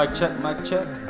Mic check, mic check.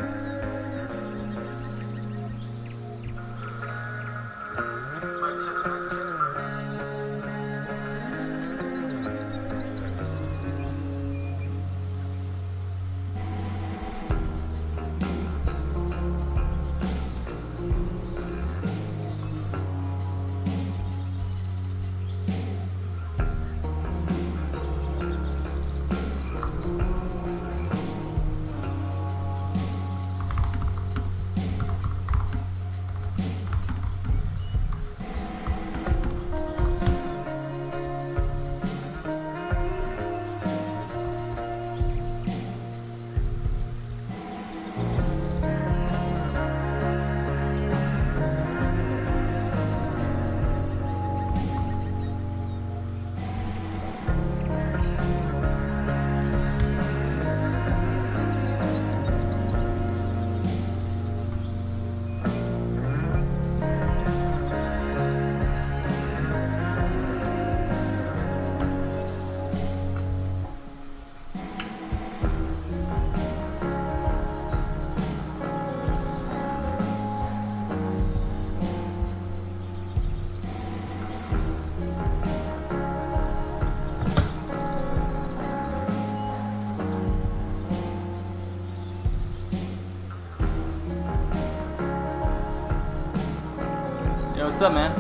What's up, man?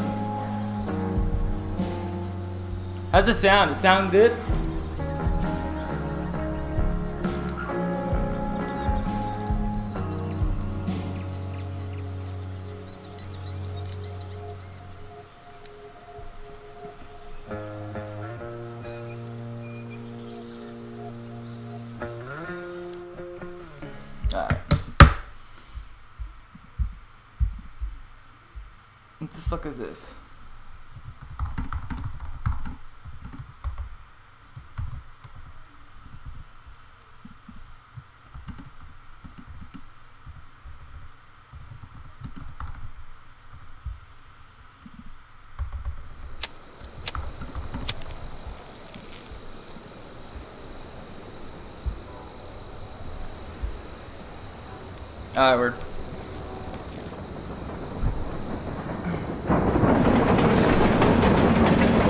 How's the sound? It sound good? Fuck is this? Alright, word.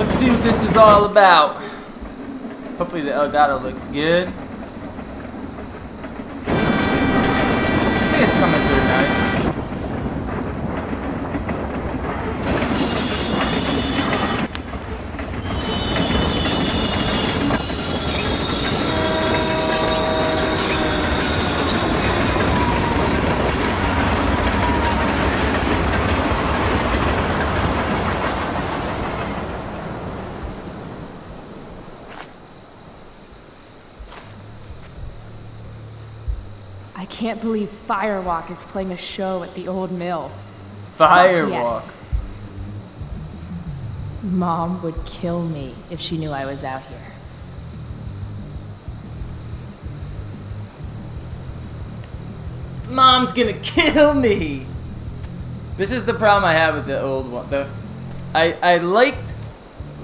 Let's see what this is all about. Hopefully the Elgato looks good. I think it's coming through nice. I can't believe Firewalk is playing a show at the old mill. Firewalk. yes. Mom would kill me if she knew I was out here. Mom's gonna kill me. This is the problem I have with the old one. The I I liked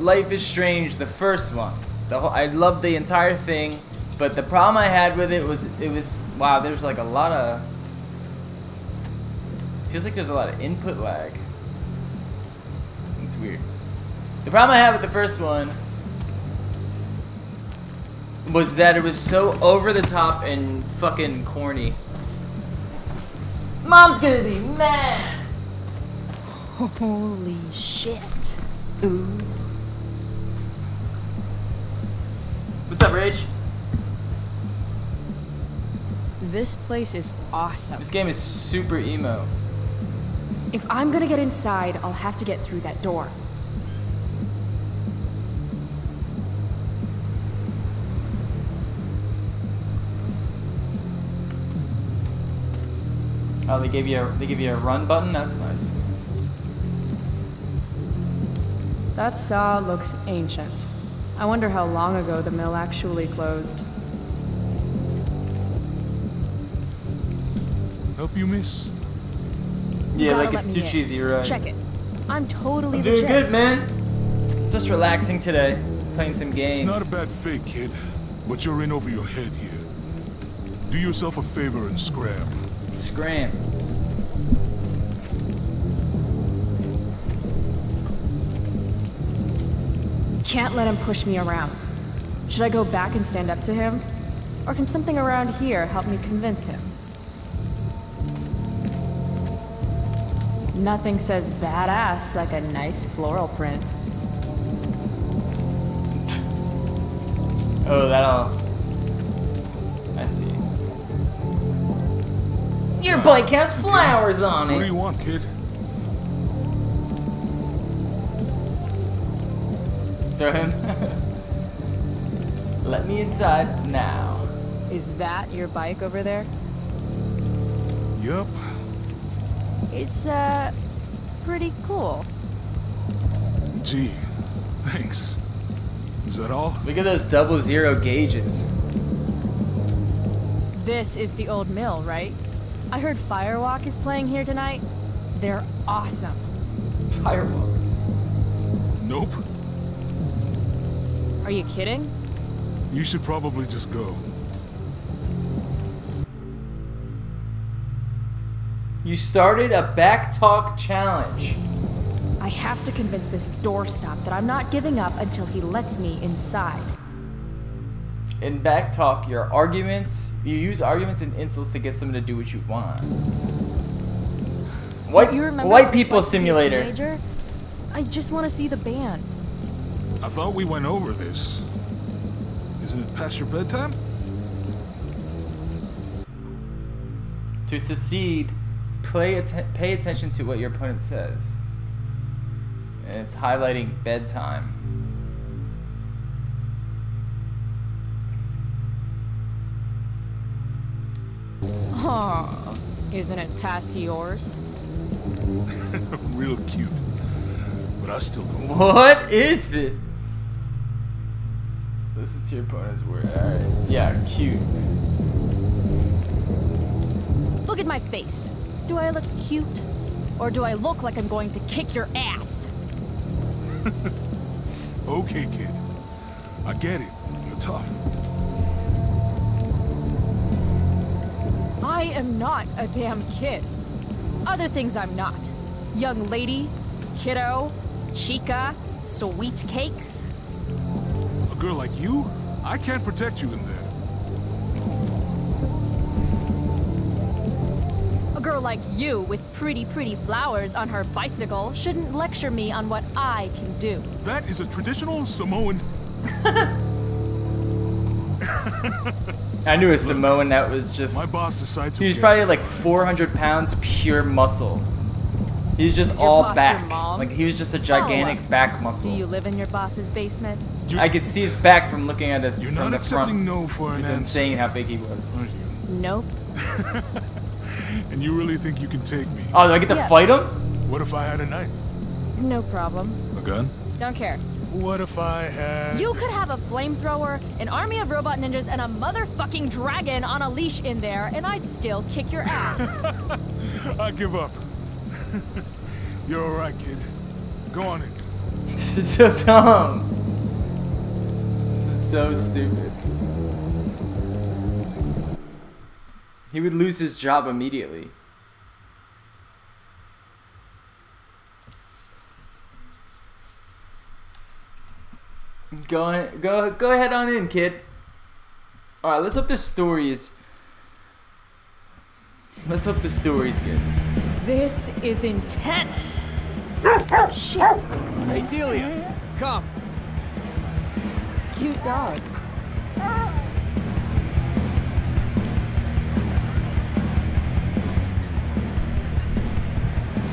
Life is Strange, the first one. The whole, I loved the entire thing, but the problem I had with it was it was wow. There's like a lot of feels like there's a lot of input lag. It's weird. The problem I had with the first one was that it was so over the top and fucking corny. Mom's gonna be mad. Holy shit. Ooh. What's up, Rage? This place is awesome. This game is super emo. If I'm gonna get inside, I'll have to get through that door. Oh, they gave you a they give you a run button. That's nice. That saw looks ancient. I wonder how long ago the mill actually closed. Help you, miss? Yeah, like it's me too in. cheesy, right? Check it. I'm totally I'm doing legit. good, man. Just relaxing today, playing some games. It's not a bad fake, kid. But you're in over your head here. Do yourself a favor and scram. Scram. Can't let him push me around. Should I go back and stand up to him? Or can something around here help me convince him? Nothing says badass like a nice floral print. Oh, that'll. I see. Your bike has flowers on it! What do you want, kid? Throw him. Let me inside now. Is that your bike over there? Yup. It's, uh, pretty cool. Gee, thanks. Is that all? Look at those double zero gauges. This is the old mill, right? I heard Firewalk is playing here tonight. They're awesome. Firewall. Nope. Are you kidding? You should probably just go. You started a back talk challenge. I have to convince this doorstop that I'm not giving up until he lets me inside. In back talk, your arguments, you use arguments and insults to get someone to do what you want. White, you remember white people like to be a simulator. Major? I just want to see the band. I thought we went over this. Isn't it past your bedtime? To succeed, play atten- pay attention to what your opponent says. And it's highlighting bedtime. Oh, isn't it past yours? Real cute. But I still don't. What is this? Listen to your opponent's word. Alright. Yeah, cute. Look at my face. Do I look cute? Or do I look like I'm going to kick your ass? Okay, kid. I get it. You're tough. I am not a damn kid. Other things I'm not. Young lady, kiddo, chica, sweet cakes. A girl like you? I can't protect you in there. Girl like you with pretty, pretty flowers on her bicycle shouldn't lecture me on what I can do. That is a traditional Samoan. I knew a Samoan that was just. My boss decides who He was gets probably like 400 pounds pure muscle. He's just Is all back. Like he was just a oh, gigantic Oh. back Do muscle. you live in your boss's basement? You- I could see his back from looking at us You're from not the accepting front. no for an It's answer, insane how big he was. are you? Nope. And you really think you can take me? Oh, do I get to Yeah. fight him? What if I had a knife? No problem. A gun? Don't care. What if I had... You could have a flamethrower, an army of robot ninjas, and a motherfucking dragon on a leash in there, and I'd still kick your ass. I give up. You're alright, kid. Go on in. This is so dumb. This is so stupid. He would lose his job immediately. Go on, go go ahead on in, kid. All right, let's hope the story is. Let's hope the story's good. this is intense. oh, Shit. Hey, Delia, come. Cute dog.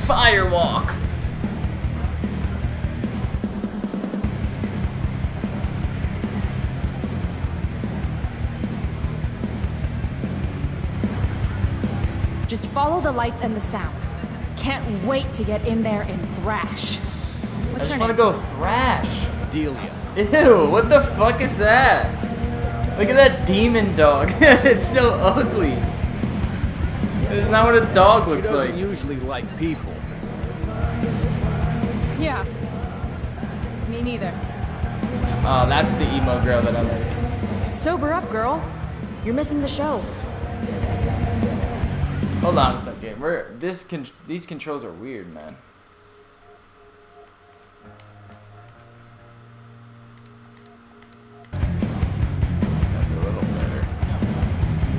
Firewalk. Just follow the lights and the sound. Can't wait to get in there and thrash. I just want to go thrash. Delia. Ew, what the fuck is that? Look at that demon dog. it's so ugly. It's not what a dog She looks doesn't like. usually like people. Yeah. Me neither. Oh, that's the emo girl that I like. Sober up, girl. You're missing the show. Hold on a second. We're this con these controls are weird, man. That's a little better.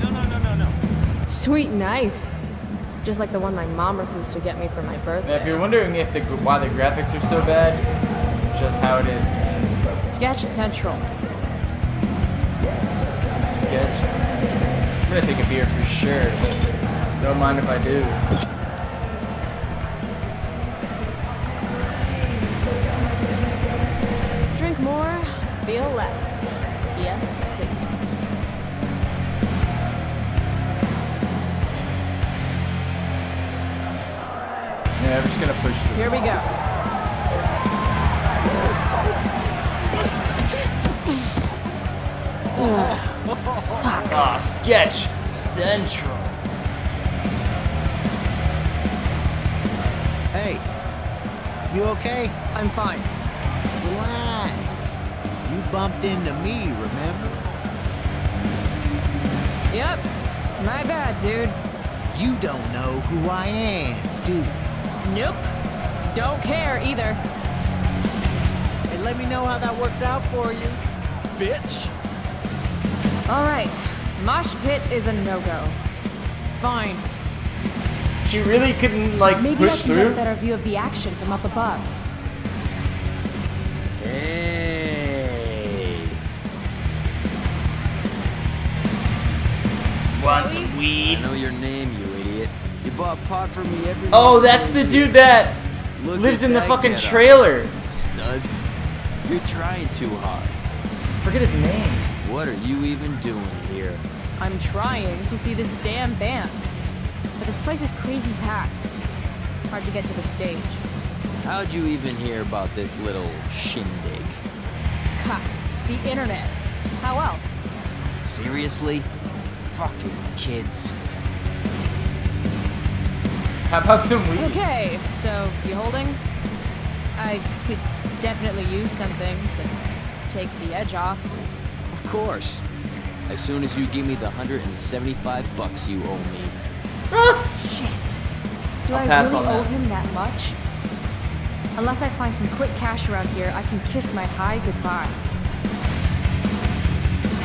No, no, no, no, no. Sweet knife. Just like the one my mom refused to get me for my birthday. Now, if you're wondering if the why the graphics are so bad, just how it is, man. Sketch Central. Sketch. Central. I'm gonna take a beer for sure. Don't mind if I do. Drink more, feel less. Yeah, I'm just gonna push through. Here we go. Fuck Ah, Sketch Central. Hey, you okay? I'm fine. Relax. You bumped into me, remember? Yep. My bad, dude. You don't know who I am, do you? Nope. Don't care either. Hey, let me know how that works out for you, bitch. All right. Mosh pit is a no-go. Fine. She really couldn't like Maybe I push can get a better view of the action from up above. Hey. Want some weed? I know your name, you idiot. You bought pot for me every Oh, that's the dude that Look lives at in the fucking trailer. Studs. You're trying too hard. Forget his name. What are you even doing here? I'm trying to see this damn band. But this place is crazy packed. Hard to get to the stage. How'd you even hear about this little shindig? Ha! The internet. How else? Seriously? Fucking kids. How about some weed? Okay, so you holding? I could definitely use something to take the edge off. Of course. As soon as you give me the 175 bucks you owe me. Ah! Shit. Do I'll I pass really owe him that much? Unless I find some quick cash around here, I can kiss my high goodbye.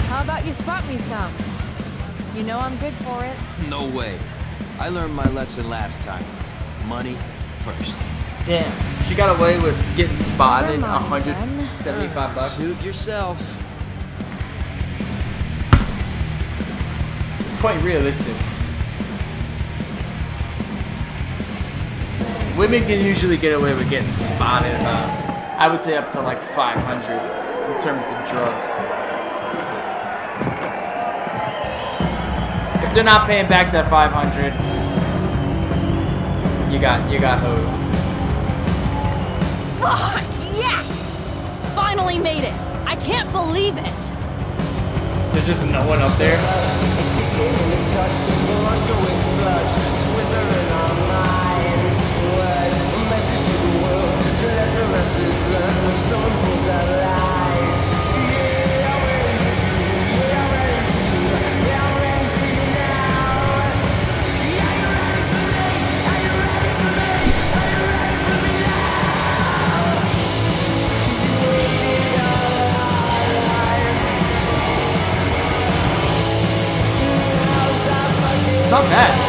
How about you spot me some? You know I'm good for it. No way. I learned my lesson last time. Money first. Damn. She got away with getting spotted. Never mind, 175 bucks. Suit yourself. It's quite realistic. Women can usually get away with getting spotted about, I would say up to like 500 in terms of drugs. They're not paying back that 500, you got you got hosed. Fuck, yes! Finally made it! I can't believe it! There's just no one up there. Not bad.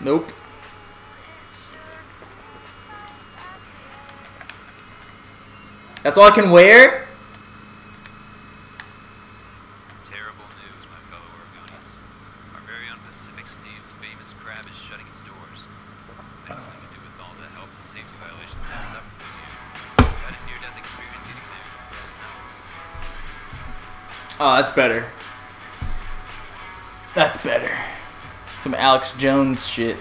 Nope. That's all I can wear? Alex Jones shit.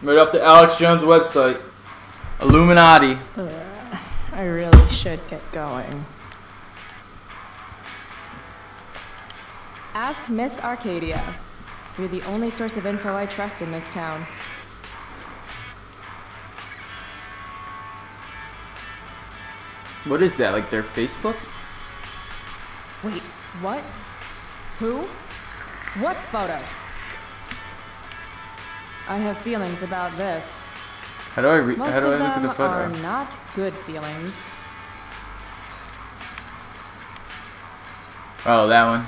Right off the Alex Jones website. Illuminati. I really should get going. Ask Miss Arcadia. You're the only source of info I trust in this town. What is that? Like their Facebook? Wait, what? Who? What photo? I have feelings about this. How do I re- Most how do I look at the photo? are not good feelings. Oh, that one.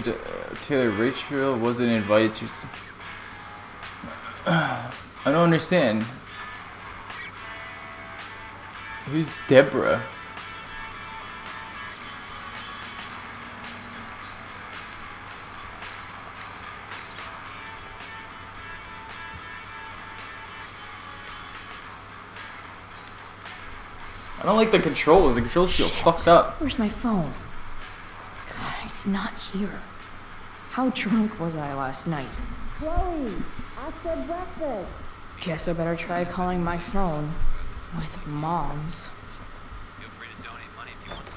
To the, uh, Taylor Rachel wasn't invited to. I don't understand. Who's Deborah? I don't like the controls. The controls feel fucked up. Where's my phone? God, it's not here. How drunk was I last night? Chloe, I said breakfast. Guess I better try calling my phone with mom's. Feel free to donate money if you want to.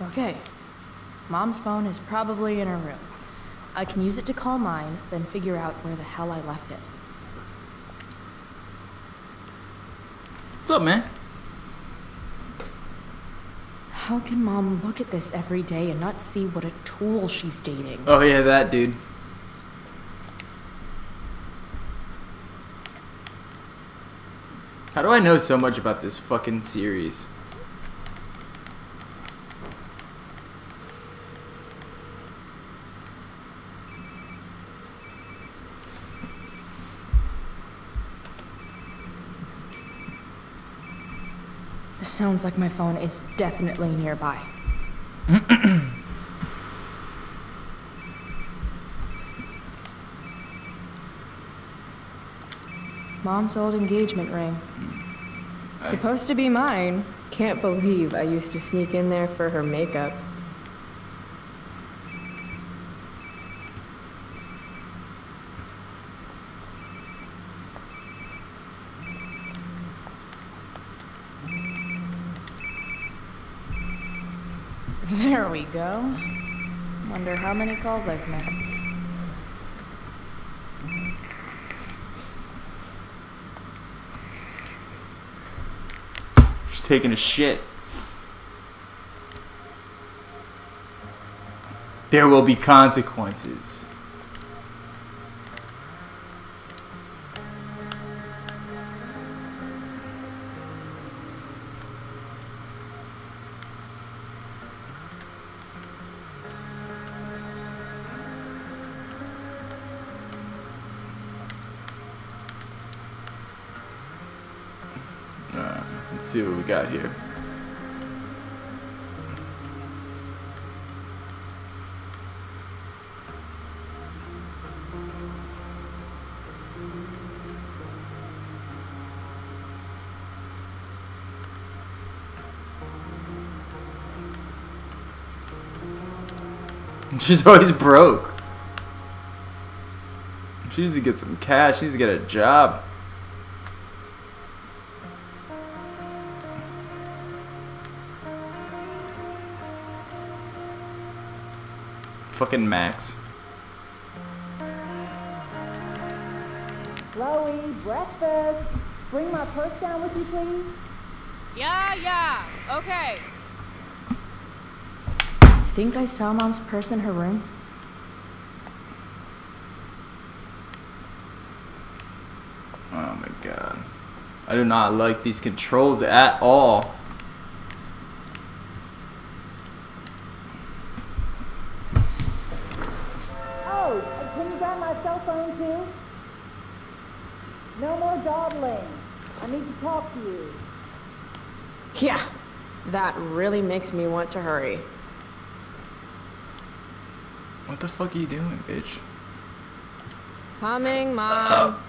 Anytime. Okay. Mom's phone is probably in her room. I can use it to call mine, then figure out where the hell I left it. What's up, man? How can mom look at this every day and not see what a tool she's dating? Oh yeah, that dude. How do I know so much about this fucking series? Sounds like my phone is definitely nearby. Mom's old engagement ring. Supposed to be mine. Can't believe I used to sneak in there for her makeup. There we go. Wonder how many calls I've missed. She's taking a shit. There will be consequences. See what we got here. She's always broke. She needs to get some cash. She needs to get a job. Fucking Max. Chloe, breakfast. Bring my purse down with you, please. Yeah, yeah. Okay. I think I saw Mom's purse in her room? Oh my god. I do not like these controls at all. Oh, can you grab my cell phone too? No more dawdling. I need to talk to you. Yeah, that really makes me want to hurry. What the fuck are you doing, bitch? Coming, Mom.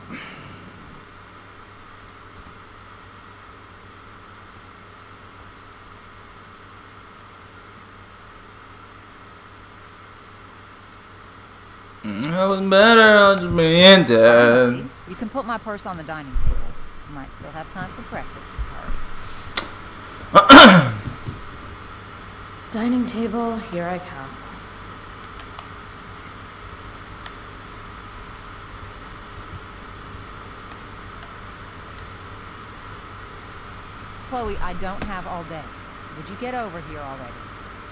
Mm, I was better off just being dead. You can put my purse on the dining table. You might still have time for breakfast if you hurry. Dining table, here I come. Chloe, I don't have all day. Would you get over here already?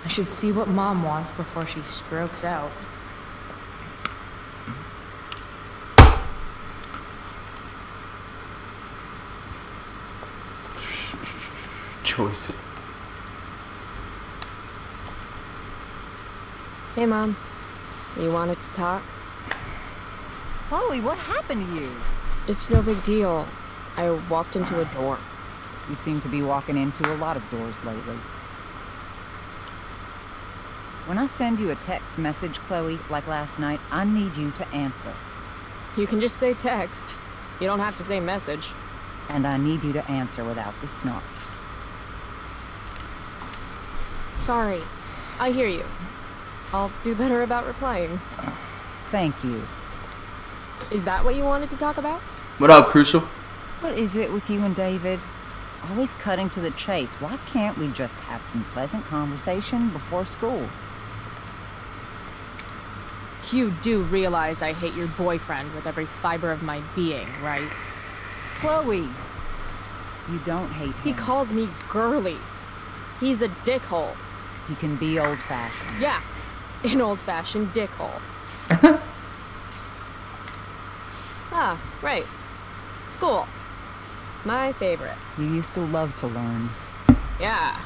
I should see what Mom wants before she strokes out. Choice. Hey, Mom. You wanted to talk? Chloe, what happened to you? It's no big deal. I walked into a door. You seem to be walking into a lot of doors lately. When I send you a text message, Chloe, like last night, I need you to answer. You can just say text. You don't have to say message. And I need you to answer without the snark. Sorry. I hear you. I'll do better about replying. Thank you. Is that what you wanted to talk about? What up, Crucial? What is it with you and David? Always cutting to the chase. Why can't we just have some pleasant conversation before school? You do realize I hate your boyfriend with every fiber of my being, right? Chloe! You don't hate him. He calls me girly. He's a dickhole. He can be old-fashioned. Yeah, an old-fashioned dickhole. ah, right. School. My favorite. You used to love to learn. Yeah.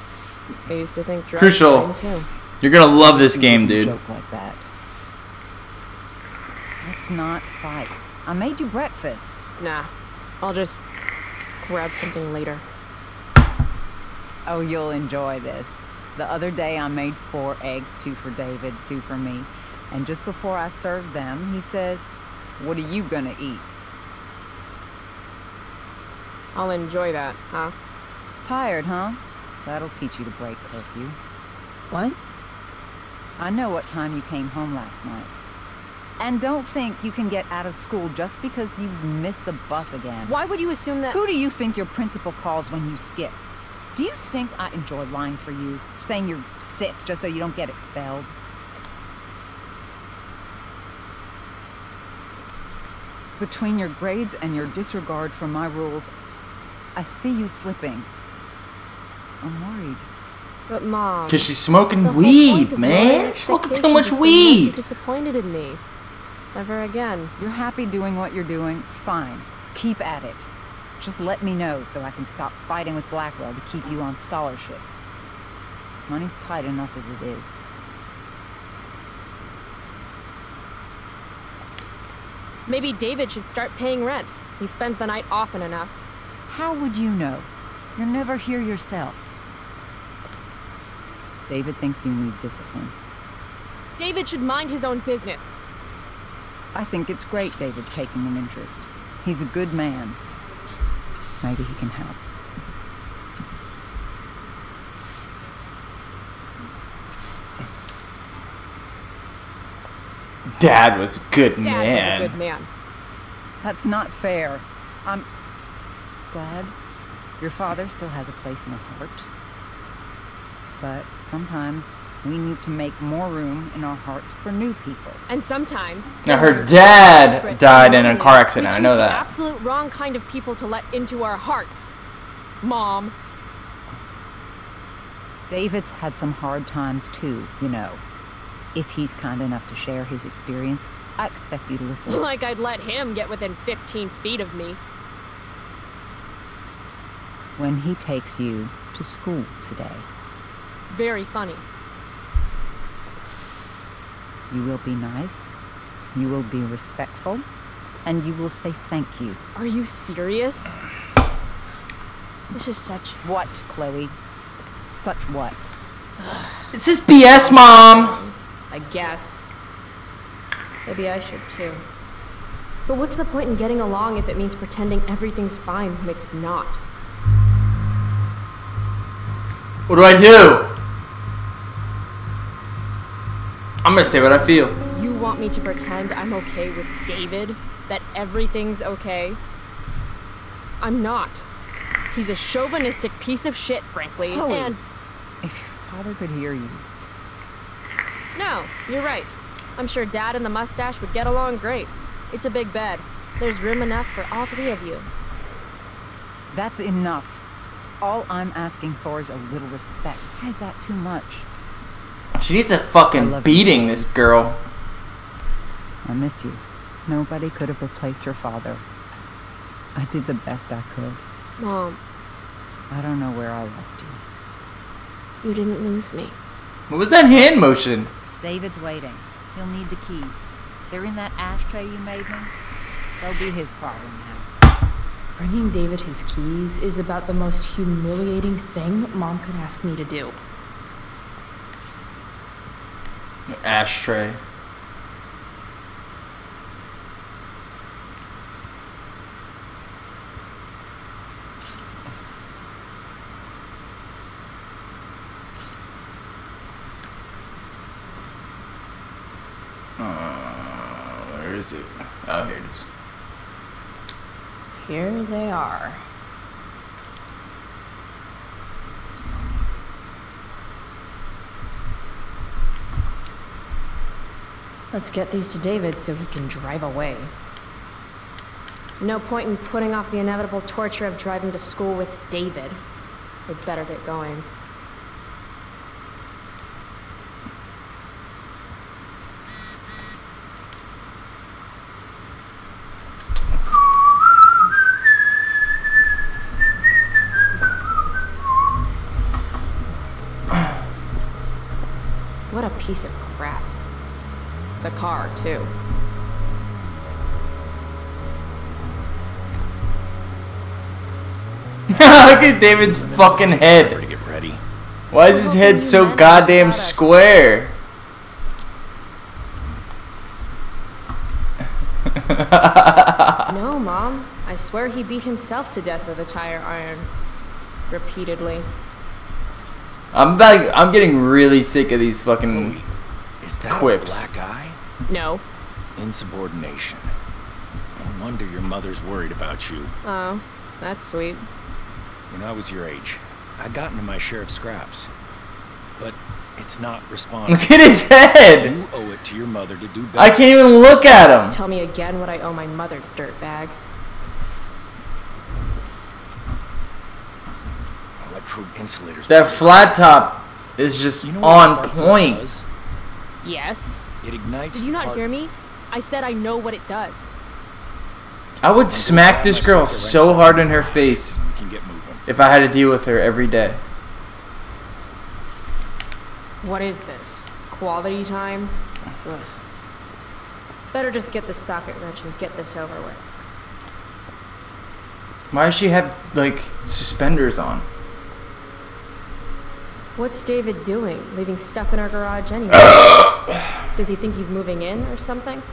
I used to think drugs Crucial. were fun, too. You're gonna love this game, dude. Joke like that. Let's not fight. I made you breakfast. Nah. I'll just grab something later. Oh, you'll enjoy this. The other day I made four eggs, two for David, two for me. And just before I served them, he says, What are you gonna eat? I'll enjoy that, huh? Tired, huh? That'll teach you to break curfew. What? I know what time you came home last night. And don't think you can get out of school just because you missed the bus again. Why would you assume that- Who do you think your principal calls when you skip? Do you think I enjoy lying for you, saying you're sick just so you don't get expelled? Between your grades and your disregard for my rules, I see you slipping. I'm worried. But mom. Cause she's smoking weed, man. lowering Smoking too much is so you won't weed. disappointed in me. Never again. You're happy doing what you're doing? Fine. Keep at it. Just let me know so I can stop fighting with Blackwell to keep you on scholarship. Money's tight enough as it is. Maybe David should start paying rent. He spends the night often enough. How would you know? You're never here yourself. David thinks you need discipline. David should mind his own business. I think it's great David's taking an interest. He's a good man. Maybe he can help. Dad was a good Dad man. was a good man. That's not fair. I'm glad your father still has a place in our heart. But sometimes we need to make more room in our hearts for new people. And sometimes. Now, her dad died in a car accident, I know choose the that. absolute wrong kind of people to let into our hearts. Mom. David's had some hard times too, you know. If he's kind enough to share his experience, I expect you to listen. Like I'd let him get within 15 feet of me. when he takes you to school today, Very funny. You will be nice, you will be respectful, and you will say thank you. Are you serious? This is such. What, Chloe? Such what? This is BS, mom. I guess. Maybe I should too. But what's the point in getting along if it means pretending everything's fine when it's not? What do I do? Gonna say what I feel. You want me to pretend I'm okay with David? That everything's okay? I'm not. He's a chauvinistic piece of shit, frankly. Chloe. And If your father could hear you. no, you're right. I'm sure Dad and the mustache would get along great. It's a big bed. There's room enough for all three of you. That's enough. All I'm asking for is a little respect. Why is that too much? She needs a fucking love you. beating, this girl. I miss you. Nobody could have replaced your father. I did the best I could. Mom, I don't know where I lost you. you didn't lose me. What was that hand motion? David's waiting. He'll need the keys. They're in that ashtray you made me. They'll be his problem now. Bringing David his keys is about the most humiliating thing Mom could ask me to do. Ashtray. Uh, where is it? Oh, here it is. Here they are. Let's get these to David so he can drive away. No point in putting off the inevitable torture of driving to school with David. We'd better get going. What a piece of. The car, too. Look at David's fucking to head. get ready. Why is his head so goddamn square? No, Mom. I swear he beat himself to death with a tire iron. Repeatedly. I'm back. I'm getting really sick of these fucking Chloe, is that quips. a black eye? No. Insubordination. No wonder your mother's worried about you. Oh, that's sweet. When I was your age, I got into my share of scraps. But it's not responsible. Look at his head. You owe it to your mother to do better. I can't even look at him. Tell me again what I owe my mother, dirtbag. Electrode insulators. That flat top is just You know on a spark plug point. Yes? It ignites Did you not hear me? I said I know what it does. I would smack this girl so hard in her face You can get moving. if I had to deal with her every day. What is this? Quality time? Ugh. Better just get the socket wrench and get this over with. Why does she have like suspenders on? What's David doing? Leaving stuff in our garage anyway? Does he think he's moving in or something?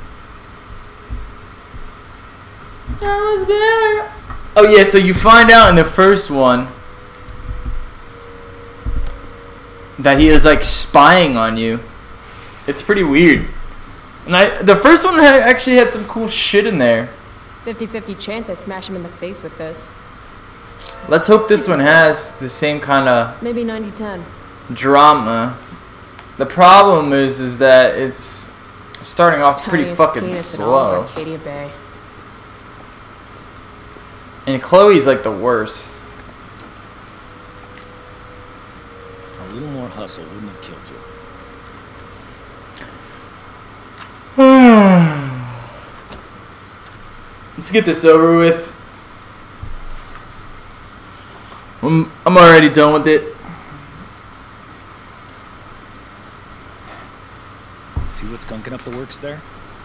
That was better. Oh yeah, so you find out in the first one that he is like spying on you. It's pretty weird. And I the first one had, actually had some cool shit in there. 50-50 chance I smash him in the face with this. Let's hope this one has the same kind of Maybe 90-10. drama. The problem is is that it's starting off pretty fucking penis in all of slow. Bay. And Chloe's like the worst. I'll little more hustle wouldn't have killed you. Let's get this over with. I'm, I'm already done with it. See what's gunking up the works there?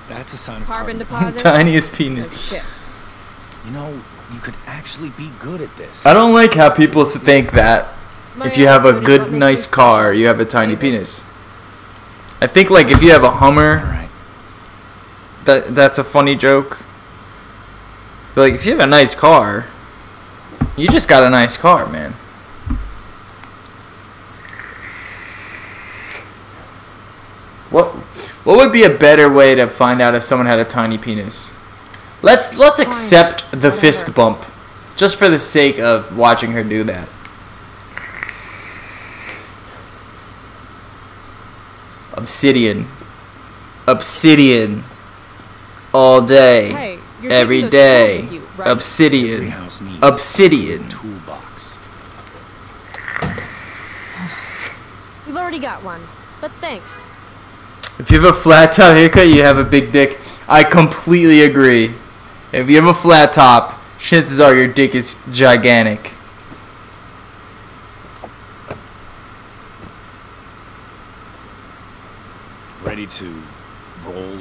That's a sign of Carbon carbon. deposits. Tiniest Oh, penis. You know, you could actually be good at this. I don't like how people think that My if you have a good, nice car, you have a tiny penis. I think like if you have a Hummer, Alright. that that's a funny joke. But like if you have a nice car, you just got a nice car, man. What what would be a better way to find out if someone had a tiny penis? Let's let's accept the fist bump just for the sake of watching her do that. Obsidian. Obsidian. All day. Hey, you're every taking those day. tools with you, right? Obsidian. house Obsidian. toolbox. We've already got one, but thanks. If you have a flat top haircut, you have a big dick. I completely agree. If you have a flat top, chances are your dick is gigantic. Ready to roll?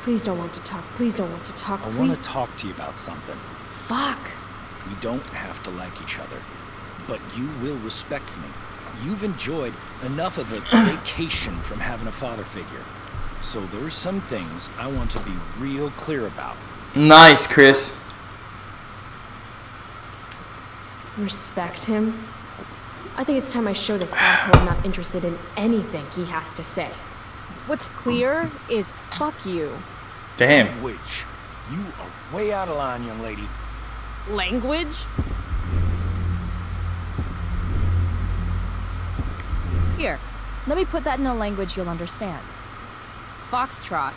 Please don't want to talk. Please don't want to talk. I Please. want to talk to you about something. Fuck. We don't have to like each other, but you will respect me. You've enjoyed enough of a vacation from having a father figure. So there's some things I want to be real clear about. Nice, Chris. Respect him? I think it's time I show this asshole I'm not interested in anything he has to say. What's clear is fuck you. Damn. Which, you are way out of line, young lady. Language? Here, let me put that in a language you'll understand. Foxtrot.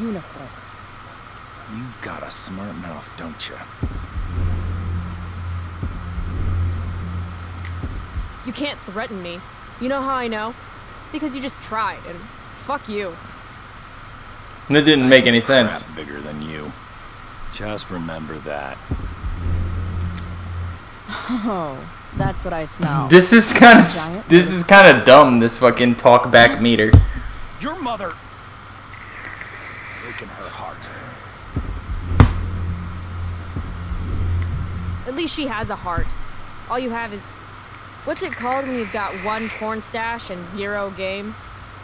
Uniform. You've got a smart mouth, don't you? You can't threaten me. You know how I know? Because you just tried, and fuck you. That didn't make any sense. Crap bigger than you. Just remember that. Oh, that's what I smell. This is kind of this is kind of dumb. This fucking talk back meter. Your mother. Breaking her heart. At least she has a heart. All you have is. What's it called when you've got one porn stash and zero game?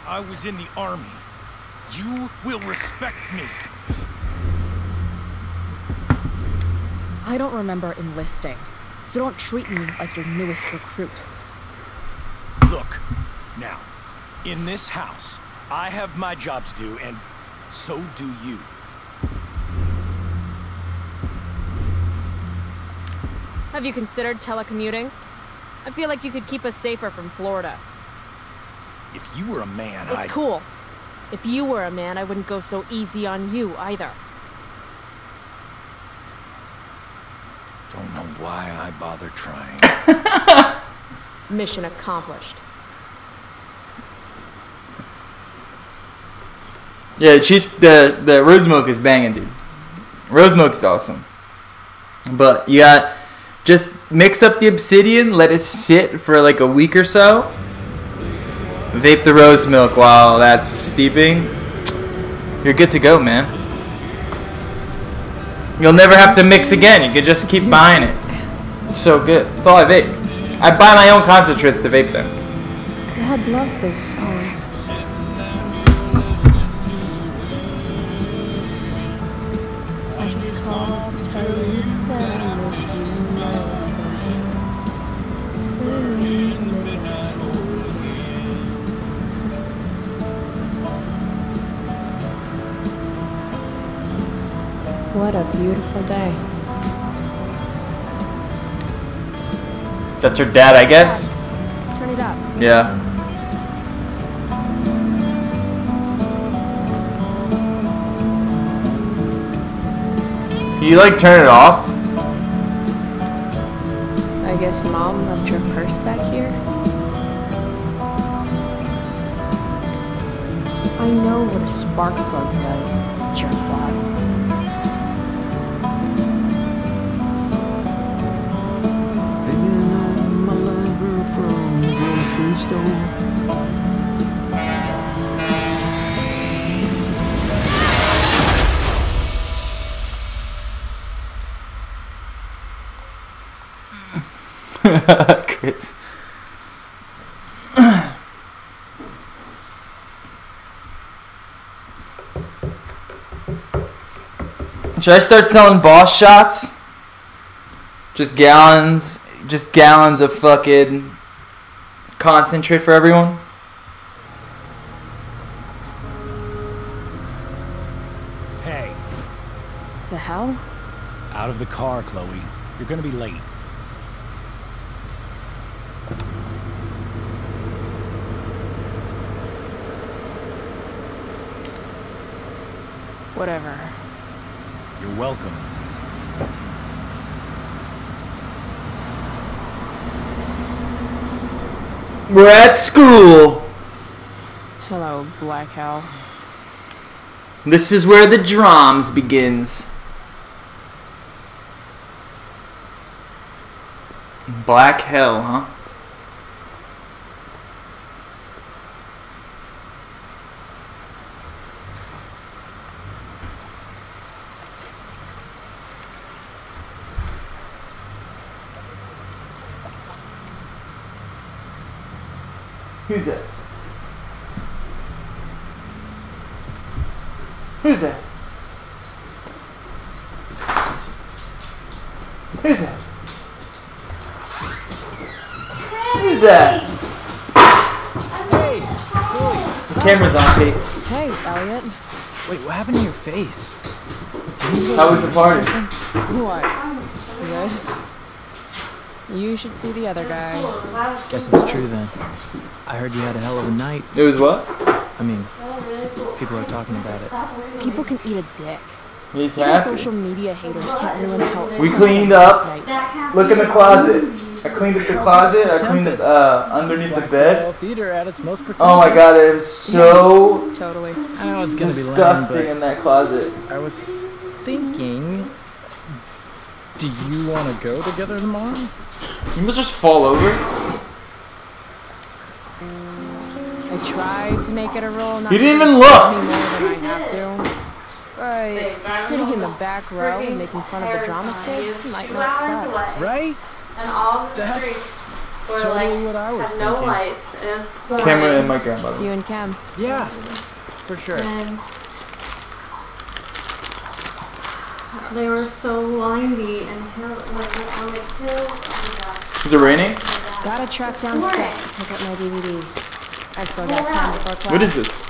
I was in the army. You will respect me. I don't remember enlisting, so don't treat me like your newest recruit. Look, now, in this house, I have my job to do, and so do you. Have you considered telecommuting? I feel like you could keep us safer from Florida. If you were a man, It's I'd... cool. If you were a man, I wouldn't go so easy on you either. I don't know why I bother trying. Mission accomplished. Yeah, she's the the rose milk is banging, dude. Rose milk's awesome. But you got just mix up the obsidian, let it sit for like a week or so. Vape the rose milk while that's steeping. You're good to go, man. You'll never have to mix again. You could just keep buying it. It's so good. It's all I vape. I buy my own concentrates to vape them. God love this song. What a beautiful day. That's her dad, I guess? Turn it up. Yeah. You like turn it off? I guess mom left her purse back here? I know what a spark plug does, jerkwad. Store. Chris. Should I start selling boss shots? Just gallons, just gallons of fucking concentrate for everyone? Hey, The hell? out of the car, Chloe. You're gonna be late. Whatever. You're welcome. We're at school. Hello, Black Hell. This is where the drums begins. Black hell, huh? Who's that? Who's that? Who's that? Who's that? The camera's on, Pete. Hey, Elliot. Wait, what happened to your face? How was the party? What? This? You should see the other guy. Guess it's true then. I heard you had a hell of a night. It was what? I mean, people are talking about it. People can eat a dick. He's Even happy. social media haters can't ruin how We cleaned up. Look in the closet. I cleaned up the closet. I cleaned up uh, underneath the bed. Theater at its most Oh my god, it was so Totally. I know it's gonna disgusting be lame, in that closet. I was thinking, do you want to go together tomorrow? You must just fall over. I tried to make it a rule not You didn't even look. me more than I have to. But sitting in the back row and making fun of the drama kids might not suck. Right? And all the That's streets were totally like what I was had no thinking. lights and pouring. Camera and my It's grandmother. you and Cam. Yeah, for sure. And they were so windy and hill like on the hills. Oh my gosh. Is it raining? Gotta track down Steph to pick up my DVD. I've still got time before class. What is this?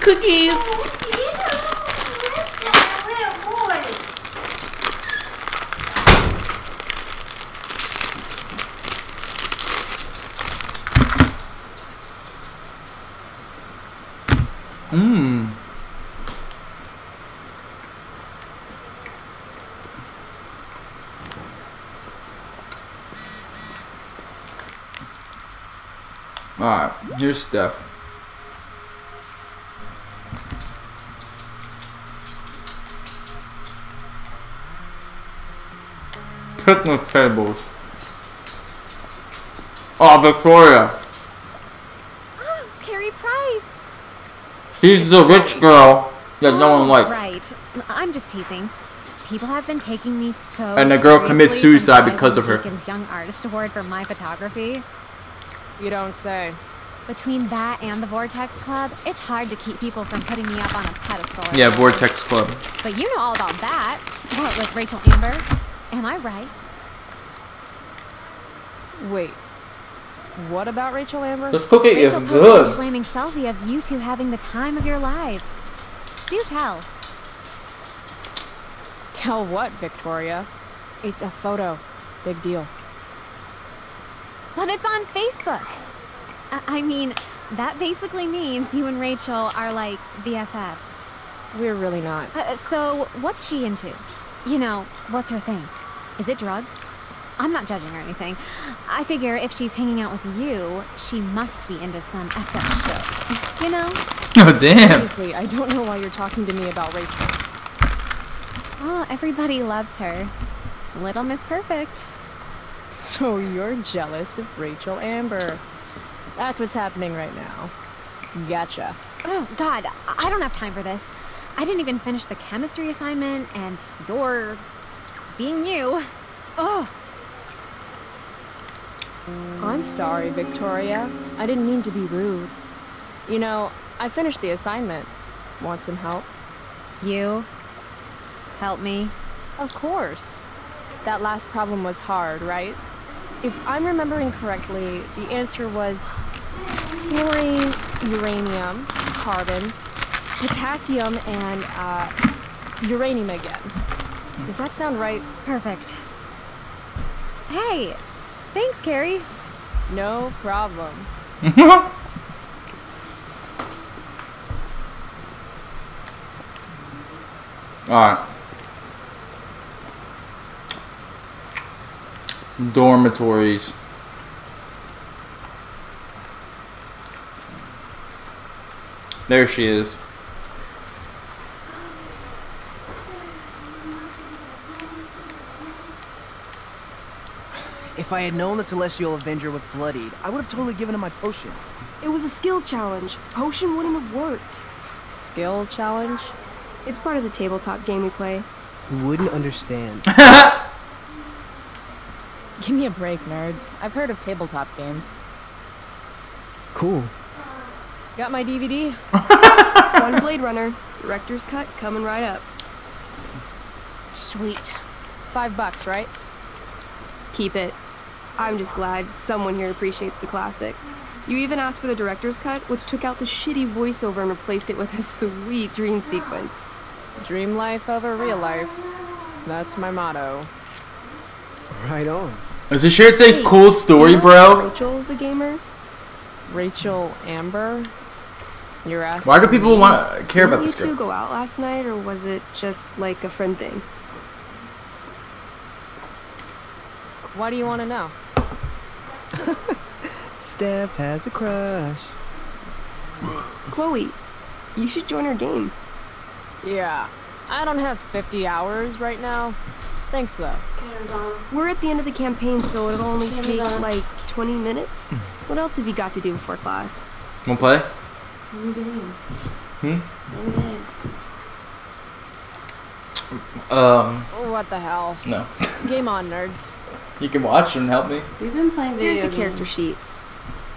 Cookies. Mmm. Alright, here's stuff. Picnic tables. Ah, oh, Victoria. Oh, Carrie Price. She's the rich girl that no one oh, likes. Right. I'm just teasing. People have been taking me so And the girl commits suicide because of her. Beacon's Young Artist Award for my photography. You don't say. Between that and the Vortex Club, it's hard to keep people from putting me up on a pedestal. Yeah, Vortex Club. But you know all about that. What, with Rachel Amber? Am I right? Wait. What about Rachel Amber? This cookie is Rachel posted a good. slamming selfie of you two having the time of your lives. Do tell. Tell what, Victoria? It's a photo. Big deal. But it's on Facebook. I, I mean, that basically means you and Rachel are like BFFs. We're really not. Uh, so, what's she into? You know, what's her thing? Is it drugs? I'm not judging or anything. I figure if she's hanging out with you, she must be into some effed up shit. You know? Oh damn. Seriously, I don't know why you're talking to me about Rachel. Oh, everybody loves her. Little Miss Perfect. So you're jealous of Rachel Amber. That's what's happening right now. Gotcha. Oh, God, I don't have time for this. I didn't even finish the chemistry assignment, and you're being you. Oh, I'm sorry, Victoria. I didn't mean to be rude. You know, I finished the assignment. Want some help? You? Help me? Of course. That last problem was hard, right? If I'm remembering correctly, the answer was fluorine, uranium, carbon, potassium, and uh, uranium again. Does that sound right? Perfect. Hey, thanks, Carrie. No problem. Alright. Dormitories. There she is. If I had known the Celestial Avenger was bloodied, I would have totally given him my potion. It was a skill challenge. Potion wouldn't have worked. Skill challenge? It's part of the tabletop game we play. You wouldn't understand. Give me a break, nerds. I've heard of tabletop games. Cool. Got my DVD? One Blade Runner, director's cut coming right up. Sweet. Five bucks, right? Keep it. I'm just glad someone here appreciates the classics. You even asked for the director's cut, which took out the shitty voiceover and replaced it with a sweet dream sequence. Dream life over real life. That's my motto. Right on. Is it sure it's a cool story, do you know bro? Rachel is a gamer. Rachel Amber? You're asking Why do people me? want to care about Didn't this you two girl? go out last night, or was it just like a friend thing? Why do you want to know? Steph has a crush. Chloe, you should join our game. Yeah. I don't have 50 hours right now. Thanks, though. We're at the end of the campaign, so it'll only take like 20 minutes. What else have you got to do before class? Wanna play? One game. Hmm? One game. Um, What the hell? no. Game on, nerds. You can watch and help me. We've been playing video Here's a games. character sheet.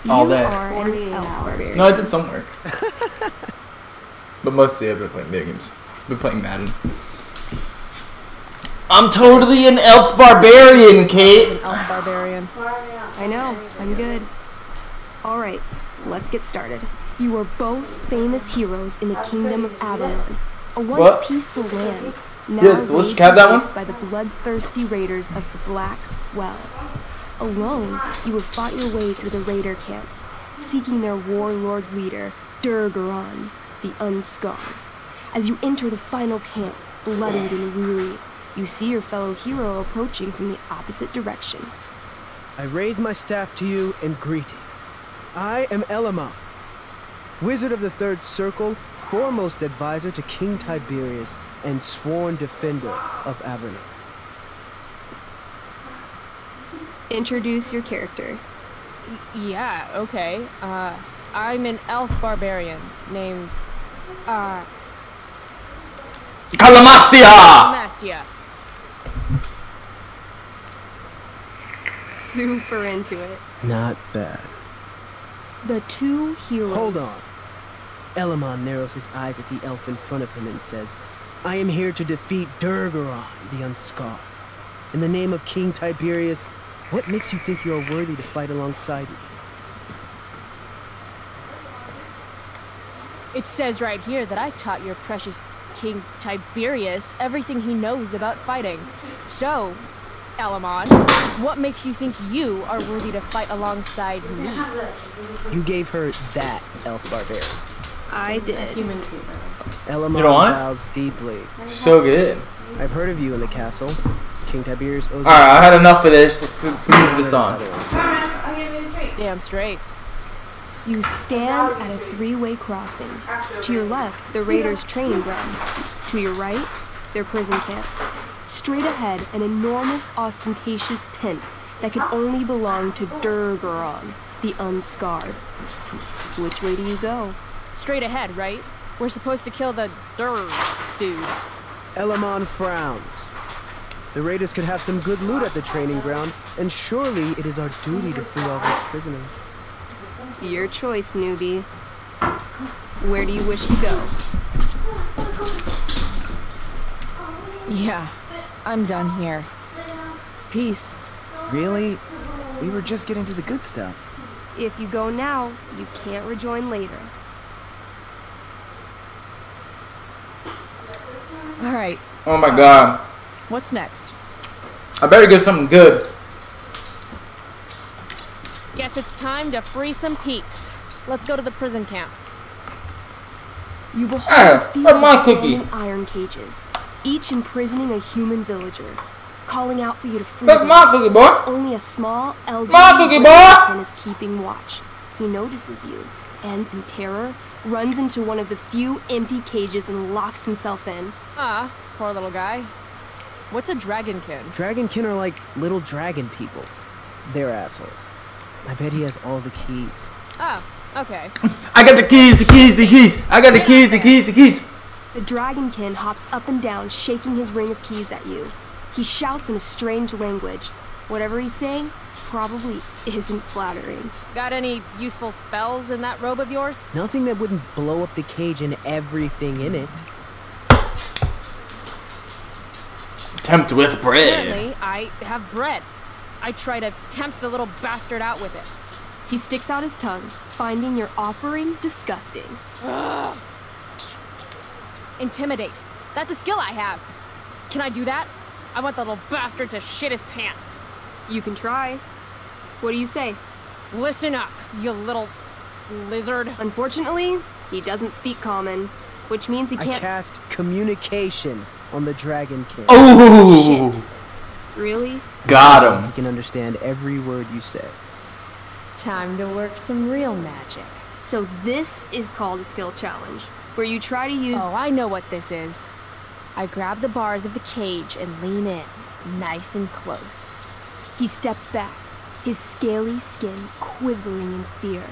All you day. are an 48 hours. No, I did some work. but mostly I've been playing video games. Been playing Madden. I'm totally an elf barbarian, Kate. An elf barbarian. I know, I'm good. Alright, let's get started. You are both famous heroes in the kingdom of Avalon, a once What? peaceful land. Now Yes, let's have that one. by the bloodthirsty raiders of the Black Well. Alone, you have fought your way through the raider camps, seeking their warlord leader, Durgaron, the Unscarred. As you enter the final camp, bloodied and weary, you see your fellow hero approaching from the opposite direction. I raise my staff to you in greeting. I am Elamon, wizard of the Third Circle, foremost advisor to King Tiberius, and sworn defender of Averno. Introduce your character. Yeah, okay. Uh, I'm an elf barbarian named, uh, Calamastia! Mastia. Super into it. Not bad. The two heroes. Hold on. Elamon narrows his eyes at the elf in front of him and says, I am here to defeat Durgaron, the Unscarred. In the name of King Tiberius, what makes you think you are worthy to fight alongside me? It says right here that I taught your precious King Tiberius everything he knows about fighting. So, Elamon, what makes you think you are worthy to fight alongside me? You gave her that elf barbarian. I did. Human treatment. Elamon You don't want it? bows deeply. So good. I've heard of you in the castle. King Tiberius owes. Alright, I had enough of this. Let's, let's move this on. Damn straight. You stand at a three-way crossing. To your left, the Raiders' training ground. To your right, their prison camp. Straight ahead, an enormous, ostentatious tent that could only belong to Durgaron, the Unscarred. Which way do you go? Straight ahead, right? We're supposed to kill the Dur dude. Elamon frowns. The raiders could have some good loot at the training ground, and surely it is our duty to free all these prisoners. Your choice, newbie. Where do you wish to go? Yeah, I'm done here. Peace. Really? We were just getting to the good stuff. If you go now, you can't rejoin later. All right. Oh my god. What's next? I better get something good. Guess it's time to free some peeps. Let's go to the prison camp. You will Ah, a field where's my cookie? and iron cages, each imprisoning a human villager, calling out for you to free Where's them. my cookie, boy? Only a small elderly My cookie, man boy? is keeping watch. He notices you, and in terror, runs into one of the few empty cages and locks himself in. Ah, poor little guy. What's a dragonkin? Dragonkin are like little dragon people. They're assholes. I bet he has all the keys. Oh, okay. I got the keys, the keys, the keys. I got the keys, the keys, the keys. The dragonkin hops up and down, shaking his ring of keys at you. He shouts in a strange language. Whatever he's saying probably isn't flattering. Got any useful spells in that robe of yours? Nothing that wouldn't blow up the cage and everything in it. Tempt with bread. Apparently, I have bread. I try to tempt the little bastard out with it. He sticks out his tongue, finding your offering disgusting. Ugh. Intimidate. That's a skill I have. Can I do that? I want the little bastard to shit his pants. You can try. What do you say? Listen up, you little lizard. Unfortunately, he doesn't speak common, which means he can't. I cast communication on the dragonkin. Oh! Shit. Really? Got him. He can understand every word you say. Time to work some real magic. So this is called a skill challenge, where you try to use. Oh, I know what this is. I grab the bars of the cage and lean in, nice and close. He steps back, his scaly skin quivering in fear.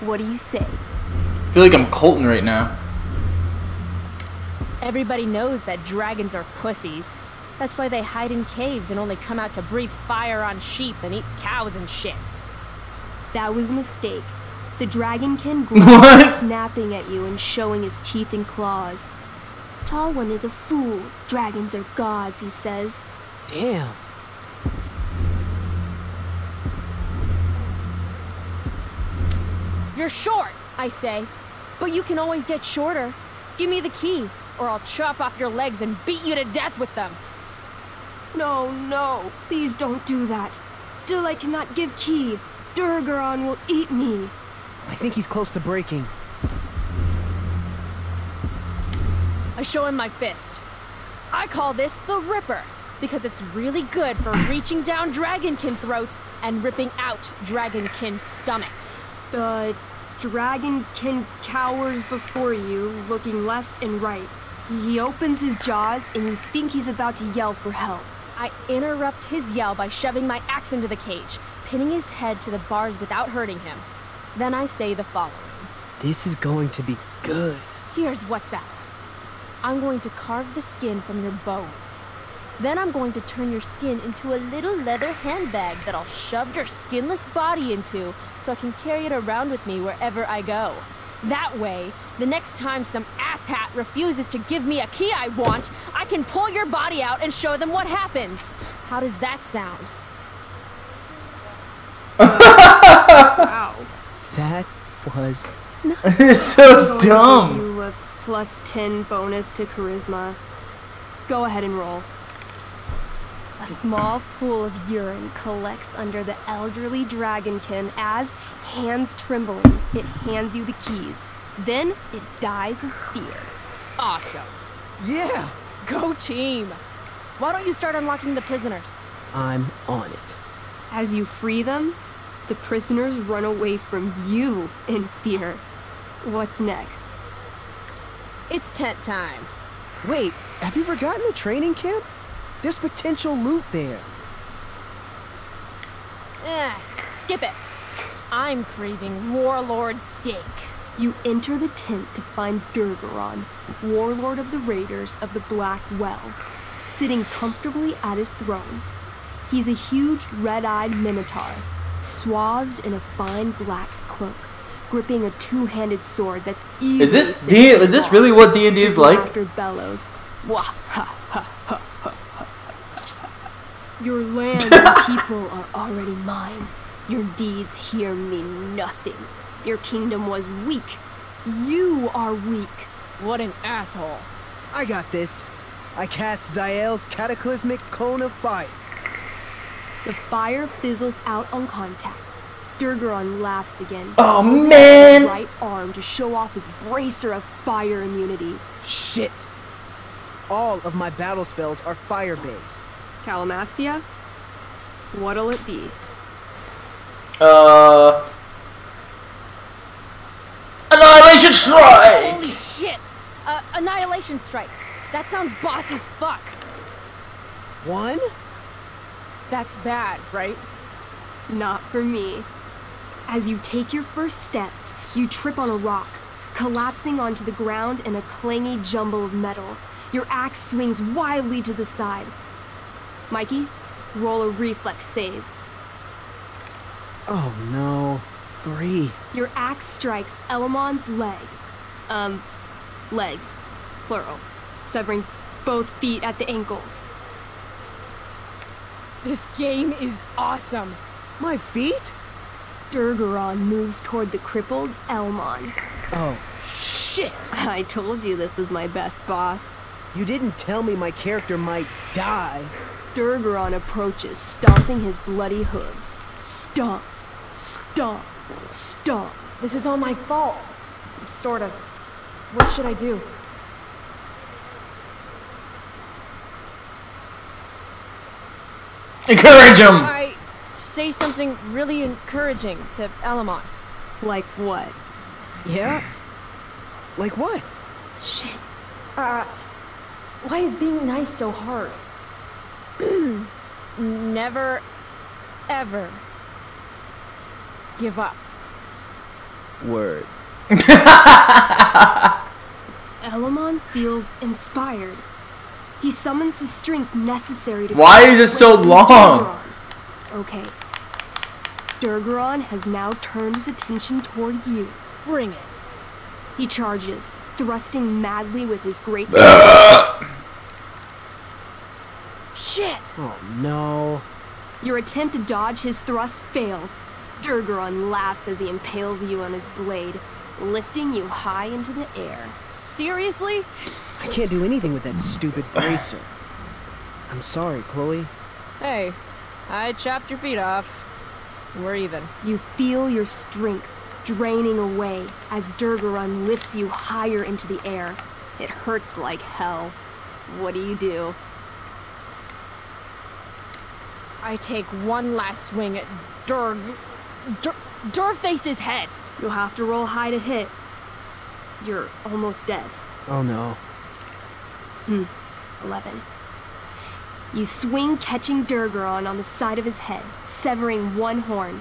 What do you say? I feel like I'm Colton right now. Everybody knows that dragons are pussies. That's why they hide in caves and only come out to breathe fire on sheep and eat cows and shit. That was a mistake. The dragonkin growls, What? snapping at you and showing his teeth and claws. Tall one is a fool. Dragons are gods, he says. Damn. You're short, I say. But you can always get shorter. Give me the key, or I'll chop off your legs and beat you to death with them. No, no, please don't do that. Still, I cannot give key. Durgaron will eat me. I think he's close to breaking. I show him my fist. I call this the Ripper, because it's really good for reaching down dragonkin throats and ripping out dragonkin stomachs. The dragonkin cowers before you, looking left and right. He opens his jaws, and you think he's about to yell for help. I interrupt his yell by shoving my axe into the cage, pinning his head to the bars without hurting him. Then I say the following. This is going to be good. Here's what's up. I'm going to carve the skin from your bones. Then I'm going to turn your skin into a little leather handbag that I'll shove your skinless body into so I can carry it around with me wherever I go. That way, the next time some asshat refuses to give me a key I want, I can pull your body out and show them what happens. How does that sound? wow. That was. it's so dumb. You a plus 10 bonus to charisma. Go ahead and roll. A small pool of urine collects under the elderly dragonkin as, hands trembling, it hands you the keys. Then it dies of fear. Awesome. Yeah! Go team! Why don't you start unlocking the prisoners? I'm on it. As you free them, the prisoners run away from you in fear. What's next? It's tent time. Wait, have you forgotten the training camp? There's potential loot there. Eh, skip it. I'm craving warlord steak. You enter the tent to find Durgaron, warlord of the Raiders of the Black Well, sitting comfortably at his throne. He's a huge red-eyed minotaur, swathed in a fine black cloak, gripping a two-handed sword that's easily Is this six D? Is this really what D and D is like? laughter bellows. Wah ha ha ha ha ha. Your land and people are already mine. Your deeds here mean nothing. Your kingdom was weak. You are weak. What an asshole. I got this. I cast Zael's cataclysmic cone of fire. The fire fizzles out on contact. Durgaron laughs again. Oh, man. His right arm to show off his bracer of fire immunity. Shit. All of my battle spells are fire-based. Calamastia? What'll it be? Uh. Annihilation strike. Holy shit! Uh, annihilation strike. That sounds boss as fuck. One? That's bad, right? Not for me. As you take your first step, you trip on a rock, collapsing onto the ground in a clangy jumble of metal. Your axe swings wildly to the side. Mikey, roll a reflex save. Oh no. Three. Your axe strikes Elamon's leg. Um, legs, plural, severing both feet at the ankles. This game is awesome. My feet? Durgaron moves toward the crippled Elamon. Oh, shit! I told you this was my best boss. You didn't tell me my character might die. Durgaron approaches, stomping his bloody hooves. Stomp, stomp, stomp. This is all my fault. Sort of. What should I do? Encourage him. I say something really encouraging to Elamon. Like what? Yeah? Like what? Shit. Uh, why is being nice so hard? Never, ever give up. Word. Elamon feels inspired. He summons the strength necessary to. Why is it so long? Durgaron. Okay. Durgaron has now turned his attention toward you. Bring it. He charges, thrusting madly with his great. Shit! Oh no. Your attempt to dodge his thrust fails. Durgaron laughs as he impales you on his blade, lifting you high into the air. Seriously? I can't do anything with that stupid bracer. I'm sorry, Chloe. Hey, I chopped your feet off. We're even. You feel your strength draining away as Durgaron lifts you higher into the air. It hurts like hell. What do you do? I take one last swing at Durg. Dur Durface's head. You'll have to roll high to hit. You're almost dead. Oh no. Hmm. 11. You swing, catching Durgaron on the side of his head, severing one horn,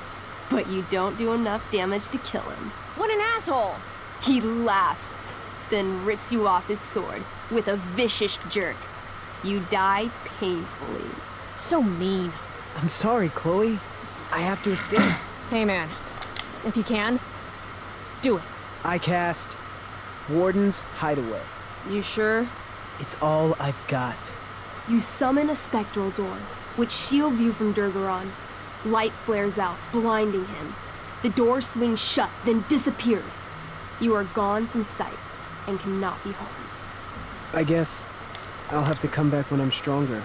but you don't do enough damage to kill him. What an asshole! He laughs, then rips you off his sword with a vicious jerk. You die painfully. So mean. I'm sorry, Chloe. I have to escape. Hey man, if you can, do it. I cast Warden's Hideaway. You sure? It's all I've got. You summon a spectral door, which shields you from Durgaron. Light flares out, blinding him. The door swings shut, then disappears. You are gone from sight and cannot be harmed. I guess I'll have to come back when I'm stronger.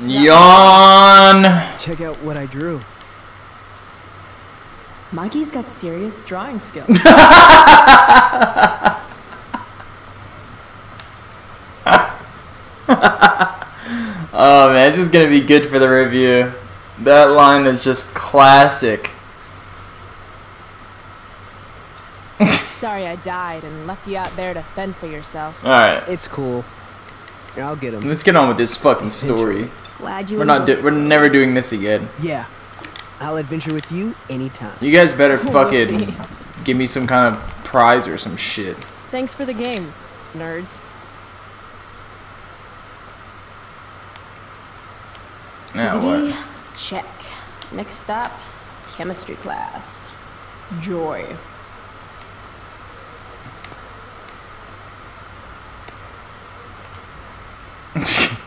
Yawn. Check out what I drew. Mikey's got serious drawing skills. Oh man, this is gonna be good for the review. That line is just classic. Sorry I died and left you out there to fend for yourself. Alright. It's cool. I'll get him. Let's get on with this fucking story. Glad you We're not. Do- we're never doing this again. Yeah. I'll adventure with you anytime. You guys better We'll fucking see. give me some kind of prize or some shit. Thanks for the game, nerds. Now DVD? what? Check. Next stop, chemistry class. Joy.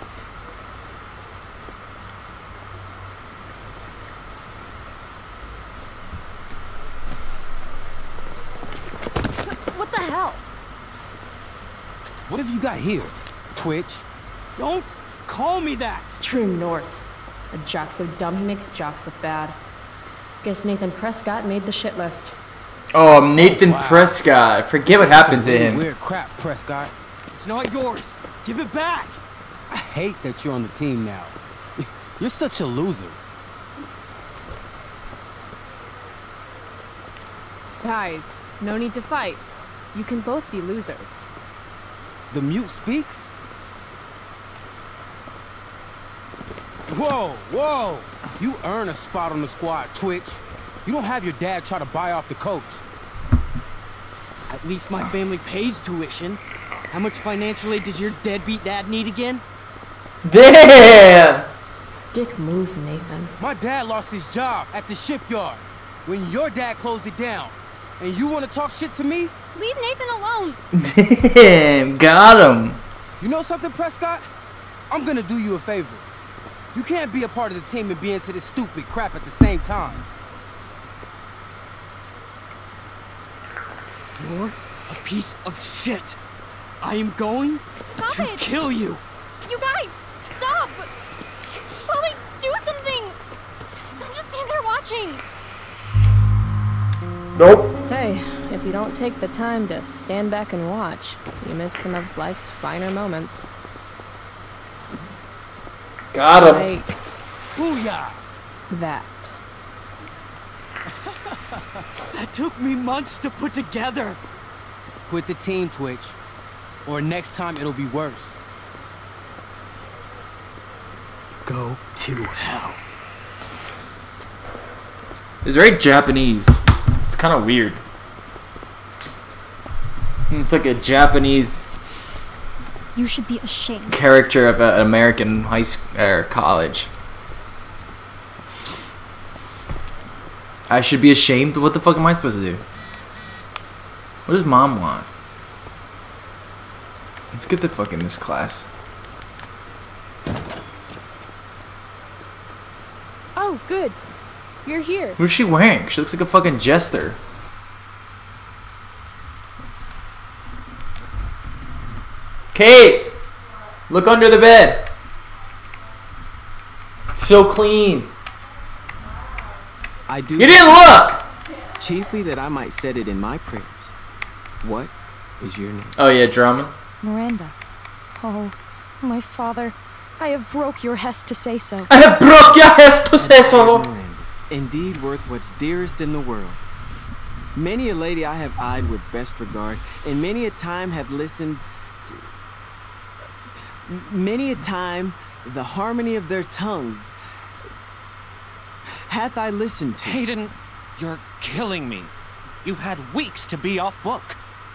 What the hell? What have you got here? Twitch? Don't call me that! True North. A jock so dumb he makes jocks look bad. Guess Nathan Prescott made the shit list. Oh, oh Nathan Prescott. I forget what This is happened some to him. Weird crap, Prescott. It's not yours. Give it back. I hate that you're on the team now. You're such a loser. Guys, no need to fight. You can both be losers. The mute speaks? Whoa, whoa! You earn a spot on the squad, Twitch. You don't have your dad try to buy off the coach. At least my family pays tuition. How much financial aid does your deadbeat dad need again? Damn! Dick move, Nathan. My dad lost his job at the shipyard when your dad closed it down. And you want to talk shit to me? Leave Nathan alone. Damn, got him. You know something, Prescott? I'm gonna do you a favor. You can't be a part of the team and be into this stupid crap at the same time. You're a piece of shit. I am going Stop to it. kill you. You guys, stop! Chloe, do something! Don't just stand there watching. Nope. Hey, if you don't take the time to stand back and watch, you miss some of life's finer moments. Got him. Like Booyah! that. That took me months to put together. Quit the team, Twitch. Or next time it'll be worse. Go to hell. It's very Japanese. It's kind of weird. It's like a Japanese You should be ashamed. character of an American high school or er, college. I should be ashamed. What the fuck am I supposed to do? What does mom want? Let's get the fuck in this class. Oh, good. You're here. What is she wearing? She looks like a fucking jester. Kate! Look under the bed. It's so clean. I do. You didn't look! Chiefly that I might set it in my prayers. What is your name? Oh yeah, drama. Miranda. Oh, my father. I have broke your hest to say so. I have broke your hest to say so. Miranda. Indeed worth what's dearest in the world. Many a lady I have eyed with best regard, and many a time have listened to. M- Many a time the harmony of their tongues hath I listened to. Hayden, you're killing me. You've had weeks to be off book.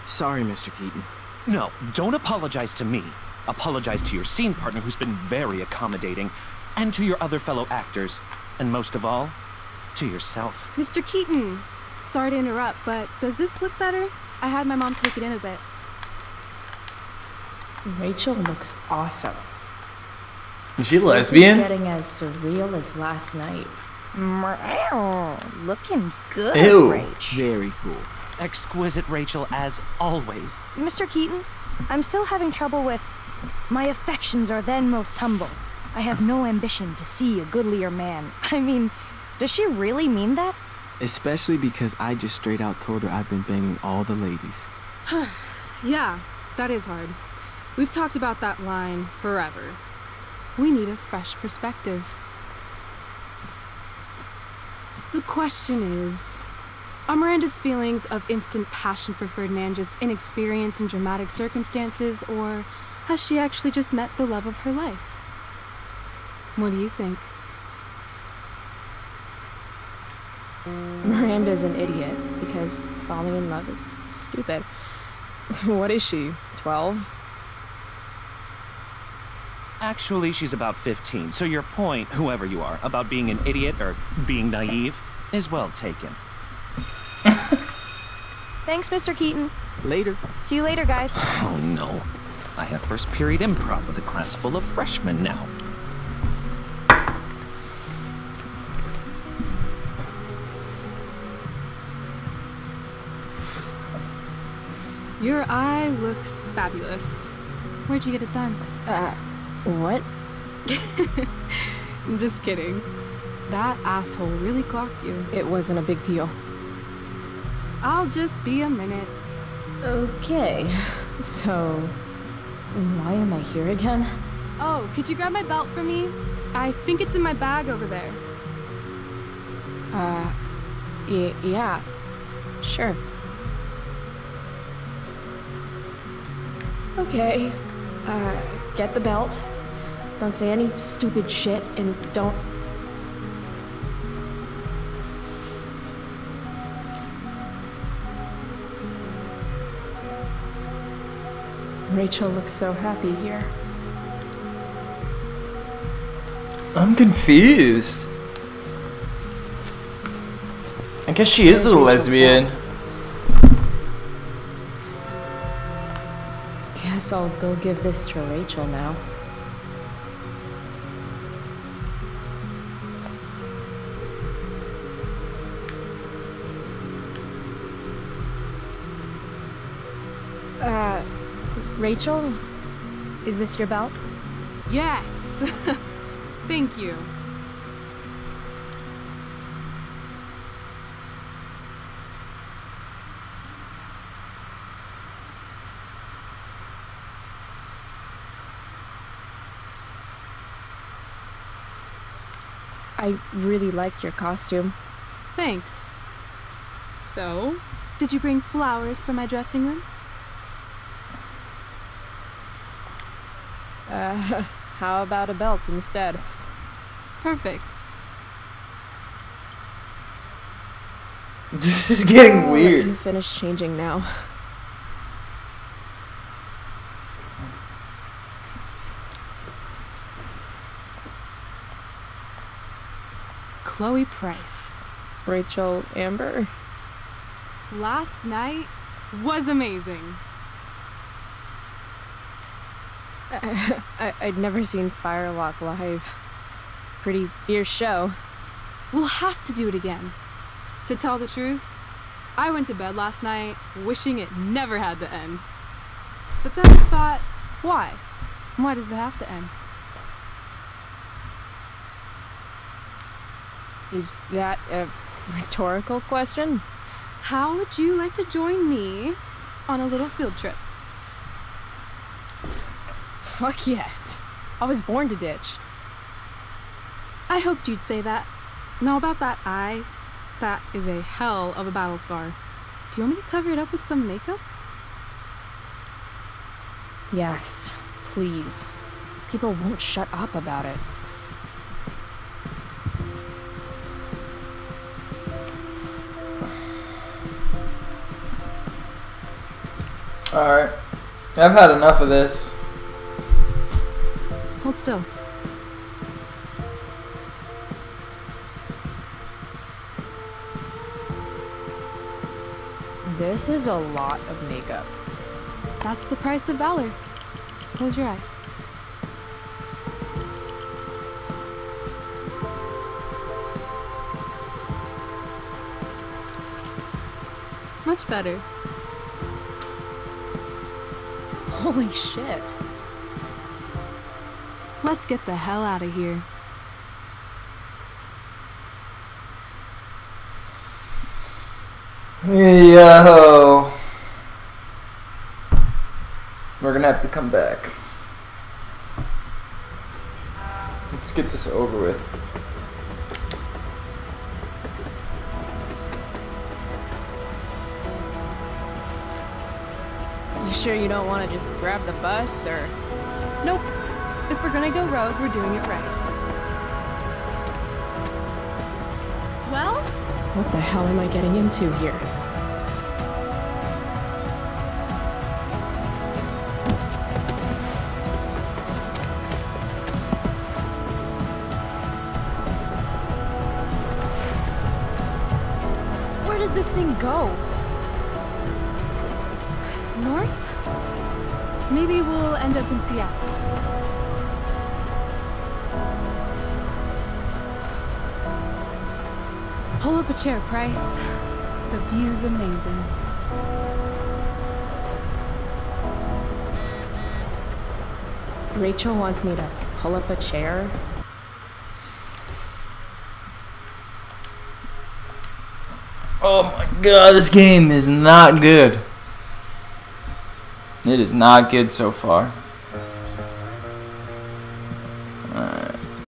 Sorry, Mr. Keaton. No, don't apologize to me. Apologize to your scene partner who's been very accommodating, and to your other fellow actors, and most of all, to yourself. Mr. Keaton, sorry to interrupt, but does this look better? I had my mom take it in a bit. Rachel looks awesome. Is she This lesbian? is getting as surreal as last night. Meow. Looking good, Ew. Rach. Very cool. Exquisite Rachel, as always. Mr. Keaton, I'm still having trouble with. My affections are then most humble. I have no ambition to see a goodlier man. I mean, does she really mean that? Especially because I just straight out told her I've been banging all the ladies. yeah, that is hard. We've talked about that line forever. We need a fresh perspective. The question is Are Miranda's feelings of instant passion for Ferdinand just inexperience in dramatic circumstances, or has she actually just met the love of her life? What do you think? Miranda's an idiot because falling in love is stupid. what is she? 12? Actually, she's about 15, so your point, whoever you are, about being an idiot or being naive, is well taken. Thanks, Mr. Keaton. Later. See you later, guys. Oh no. I have first period improv with a class full of freshmen now. Your eye looks fabulous. Where'd you get it done? Uh, what? I'm Just kidding. That asshole really clocked you. It wasn't a big deal. I'll just be a minute. Okay, so why am I here again? Oh, could you grab my belt for me? I think it's in my bag over there. Uh, yeah, sure. Okay, uh, get the belt. Don't say any stupid shit and don't. Rachel looks so happy here. I'm confused. I guess she is a lesbian. Guess I'll go give this to Rachel now. Rachel? Is this your belt? Yes! Thank you. I really liked your costume. Thanks. So, did you bring flowers for my dressing room? Uh, how about a belt instead? Perfect. This is getting I'll let weird. You finished changing now. Chloe Price. Rachel Amber. Last night was amazing. I, I'd never seen Firewalk live. Pretty fierce show. We'll have to do it again. To tell the truth, I went to bed last night wishing it never had to end. But then I thought, why? Why does it have to end? Is that a rhetorical question? How would you like to join me on a little field trip? Fuck yes. I was born to ditch. I hoped you'd say that. Now about that eye, that is a hell of a battle scar. Do you want me to cover it up with some makeup? Yes, please. People won't shut up about it. Alright. I've had enough of this. Hold still. This is a lot of makeup. That's the price of valor. Close your eyes. Much better. Holy shit. Let's get the hell out of here. Yo. We're gonna have to come back. Let's get this over with. You sure you don't want to just grab the bus, or...? Nope. If we're gonna go rogue, we're doing it right. Well? What the hell am I getting into here? Where does this thing go? North? Maybe we'll end up in Seattle. Up a chair, Price. The view's amazing. Rachel wants me to pull up a chair. Oh my god, this game is not good. It is not good so far.